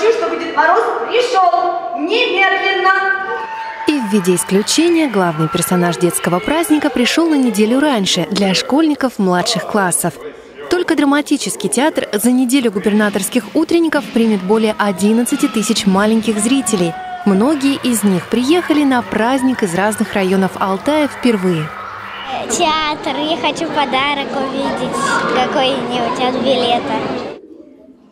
хочу, чтобы Дед Мороз пришел немедленно. И в виде исключения главный персонаж детского праздника пришел на неделю раньше для школьников младших классов. Только драматический театр за неделю губернаторских утренников примет более 11 тысяч маленьких зрителей. Многие из них приехали на праздник из разных районов Алтая впервые. Театр, я хочу подарок увидеть, какой-нибудь от билета.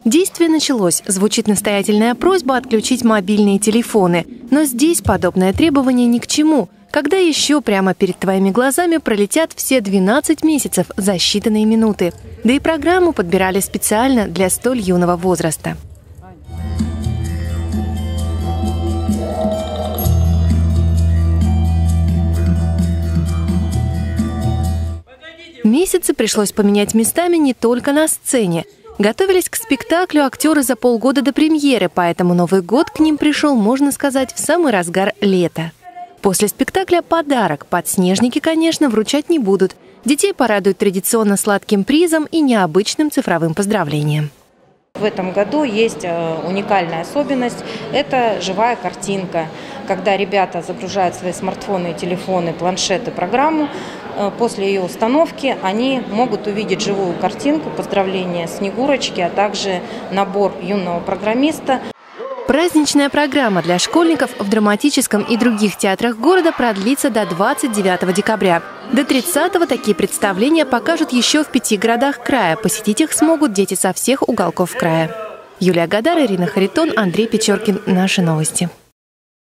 Действие началось. Звучит настоятельная просьба отключить мобильные телефоны. Но здесь подобное требование ни к чему. Когда еще прямо перед твоими глазами пролетят все 12 месяцев за считанные минуты. Да и программу подбирали специально для столь юного возраста. Месяцы пришлось поменять местами не только на сцене – Готовились к спектаклю актеры за полгода до премьеры, поэтому Новый год к ним пришел, можно сказать, в самый разгар лета. После спектакля подарок. Подснежники, конечно, вручать не будут. Детей порадуют традиционно сладким призом и необычным цифровым поздравлением. В этом году есть э, уникальная особенность – это живая картинка. Когда ребята загружают свои смартфоны, телефоны, планшеты, программу, после ее установки они могут увидеть живую картинку, поздравления Снегурочки, а также набор юного программиста. Праздничная программа для школьников в драматическом и других театрах города продлится до 29 декабря. До 30-го такие представления покажут еще в пяти городах края. Посетить их смогут дети со всех уголков края. Юлия Гадар, Ирина Харитон, Андрей Печоркин. Наши новости.